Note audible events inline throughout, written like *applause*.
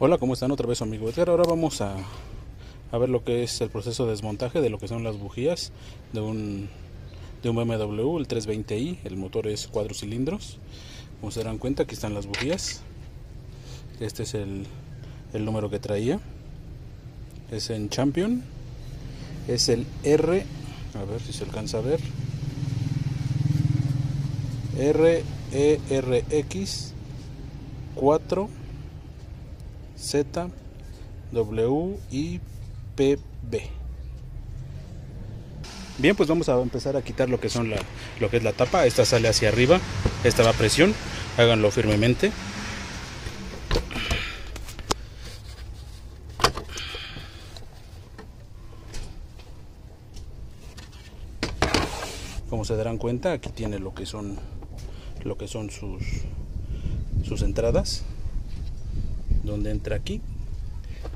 Hola, ¿cómo están? Otra vez amigo Edgar. Ahora vamos a, a, ver lo que es el proceso de desmontaje de lo que son las bujías de un, de un BMW, el 320i. El motor es cuatro cilindros. Como se darán cuenta, aquí están las bujías. Este es el, el número que traía. Es en Champion. Es el R, a ver si se alcanza a ver. RERX 4 Z W I P B. Bien, pues vamos a empezar a quitar lo que son la, lo que es la tapa. Esta sale hacia arriba, esta va a presión. Háganlo firmemente. Como se darán cuenta, aquí tiene lo que son lo que son sus sus entradas donde entra aquí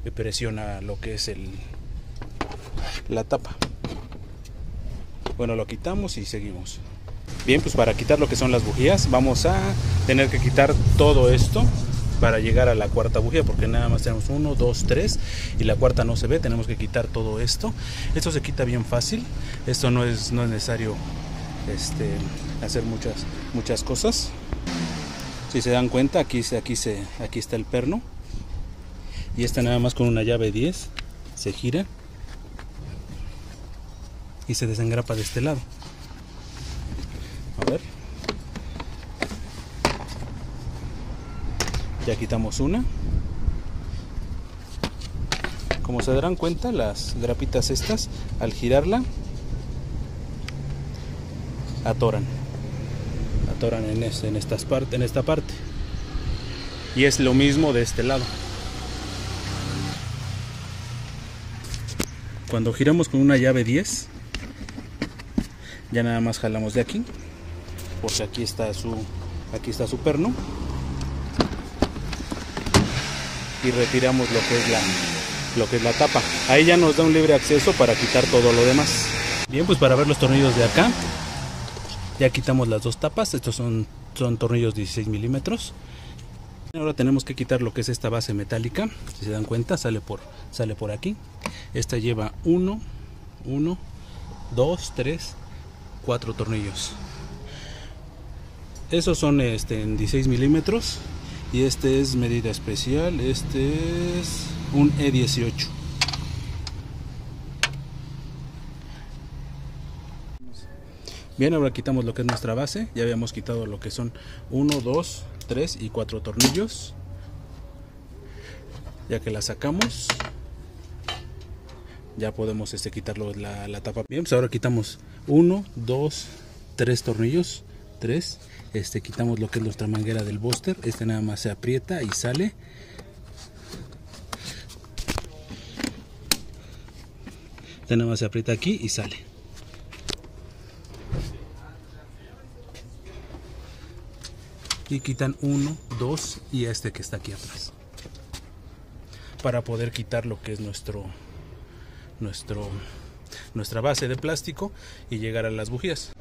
y presiona lo que es el la tapa. Bueno lo quitamos y seguimos. Bien pues para quitar lo que son las bujías vamos a tener que quitar todo esto para llegar a la cuarta bujía porque nada más tenemos uno, dos, tres y la cuarta no se ve, tenemos que quitar todo esto. Esto se quita bien fácil esto no es, no es necesario este, hacer muchas, muchas cosas. Si se dan cuenta aquí, aquí, se, aquí está el perno y esta nada más con una llave 10 se gira y se desengrapa de este lado. A ver. Ya quitamos una. Como se darán cuenta las grapitas estas al girarla atoran. Atoran en, este, en, estas en esta parte. Y es lo mismo de este lado cuando giramos con una llave 10 ya nada más jalamos de aquí porque aquí está su aquí está su perno y retiramos lo que es la lo que es la tapa. Ahí ya nos da un libre acceso para quitar todo lo demás. Bien pues para ver los tornillos de acá ya quitamos las dos tapas estos son son tornillos 16 milímetros Ahora tenemos que quitar lo que es esta base metálica. Si se dan cuenta, sale por, sale por aquí. Esta lleva 1, 1, 2, 3, 4 tornillos. Esos son este, en 16 milímetros. Y este es medida especial. Este es un E18. Bien, ahora quitamos lo que es nuestra base. Ya habíamos quitado lo que son 1, 2, 3 y 4 tornillos. Ya que la sacamos, ya podemos este, la, la tapa. Bien, pues ahora quitamos 1, 2, 3 tornillos. 3. Este, quitamos lo que es nuestra manguera del booster. Este nada más se aprieta y sale. Este nada más se aprieta aquí y sale. Y quitan uno, dos y este que está aquí atrás. Para poder quitar lo que es nuestro nuestro nuestra base de plástico y llegar a las bujías.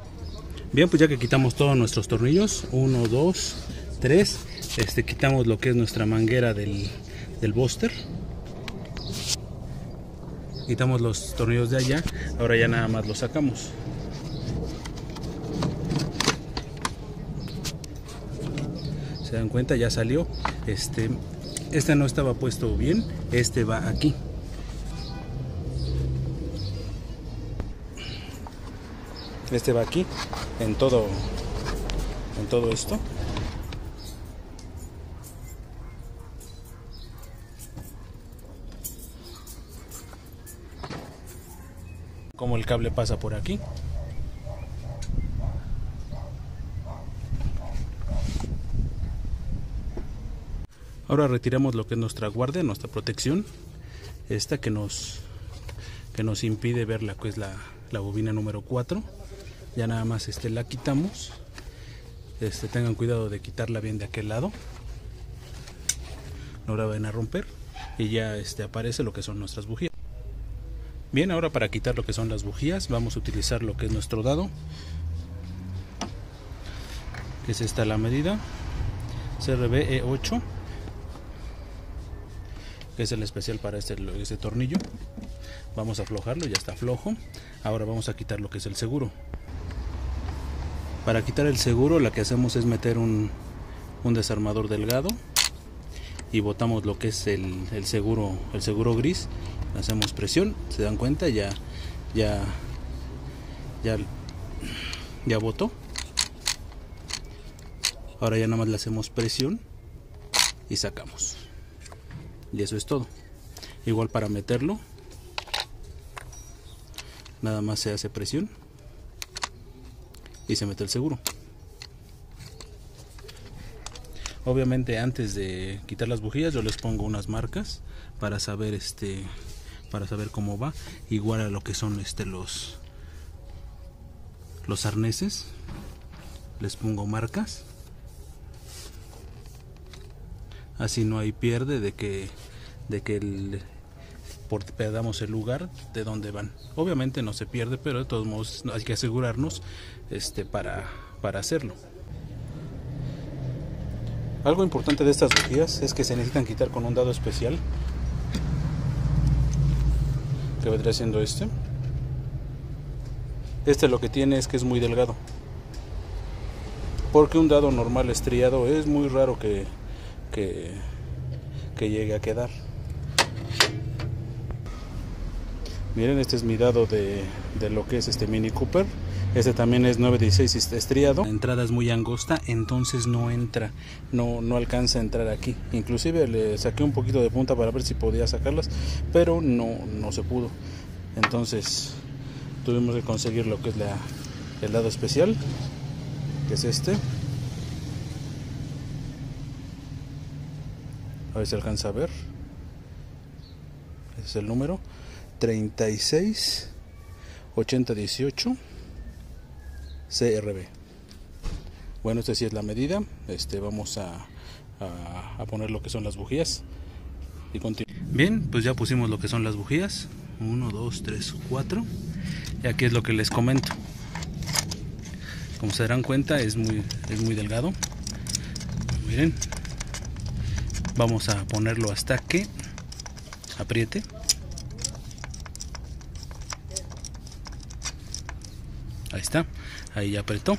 Bien pues ya que quitamos todos nuestros tornillos uno, dos, tres este quitamos lo que es nuestra manguera del, del booster quitamos los tornillos de allá ahora ya nada más los sacamos se dan cuenta ya salió. Este este no estaba puesto bien este va aquí. Este va aquí en todo en todo esto. Como el cable pasa por aquí Ahora retiramos lo que es nuestra guardia, nuestra protección, esta que nos, que nos impide ver la que es la, bobina número 4. Ya nada más este, la quitamos. Este, tengan cuidado de quitarla bien de aquel lado. No la van a romper. Y ya este, aparece lo que son nuestras bujías. Bien, ahora para quitar lo que son las bujías vamos a utilizar lo que es nuestro dado. Que es esta la medida. CRB E8 que es el especial para este, este tornillo. Vamos a aflojarlo, ya está flojo. Ahora vamos a quitar lo que es el seguro. Para quitar el seguro lo que hacemos es meter un, un desarmador delgado y botamos lo que es el, el, seguro el seguro gris hacemos presión se dan cuenta ya ya ya ya botó ahora ya nada más le hacemos presión y sacamos y eso es todo. Igual para meterlo nada más se hace presión y se mete el seguro. Obviamente antes de quitar las bujías yo les pongo unas marcas para saber este para saber cómo va. Igual a lo que son este los los arneses les pongo marcas así no hay pierde de que de que el, perdamos el lugar de donde van. Obviamente no se pierde pero de todos modos hay que asegurarnos este para para hacerlo. Algo importante de estas bujías es que se necesitan quitar con un dado especial que vendría siendo este. Este lo que tiene es que es muy delgado porque un dado normal estriado es muy raro que, que, que llegue a quedar miren este es mi dado de, de lo que es este Mini Cooper este también es 916 estriado. La entrada es muy angosta, entonces no entra, no, no alcanza a entrar aquí. Inclusive le saqué un poquito de punta para ver si podía sacarlas, pero no, no se pudo. Entonces tuvimos que conseguir lo que es el lado especial, que es este. A ver si alcanza a ver. Ese es el número. 36 80 18 CRB. Bueno, esta sí es la medida. Este, vamos a, a, poner lo que son las bujías. Y Bien, pues ya pusimos lo que son las bujías. 1, 2, 3, 4. Y aquí es lo que les comento. Como se darán cuenta, es muy, es muy delgado. Miren. Vamos a ponerlo hasta que apriete. Ahí está ahí ya apretó.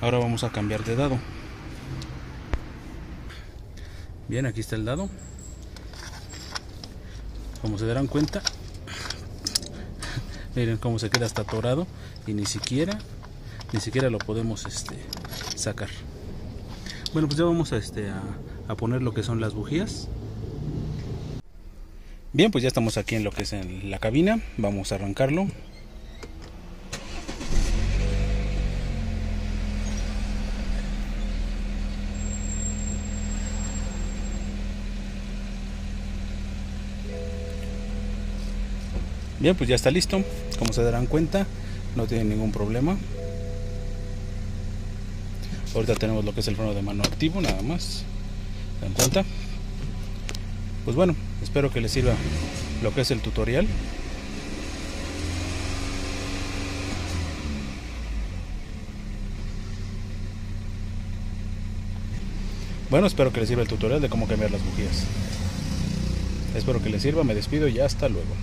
Ahora vamos a cambiar de dado. Bien aquí está el dado. Como se darán cuenta *laughs* miren cómo se queda hasta atorado y ni siquiera ni siquiera lo podemos este sacar. Bueno pues ya vamos a este a, a poner lo que son las bujías bien pues ya estamos aquí en lo que es en la cabina vamos a arrancarlo Bien, pues ya está listo. Como se darán cuenta, no tiene ningún problema. Ahorita tenemos lo que es el freno de mano activo, nada más. ¿Se dan cuenta? Pues bueno, espero que les sirva lo que es el tutorial. Bueno, espero que les sirva el tutorial de cómo cambiar las bujías. Espero que les sirva, me despido y hasta luego.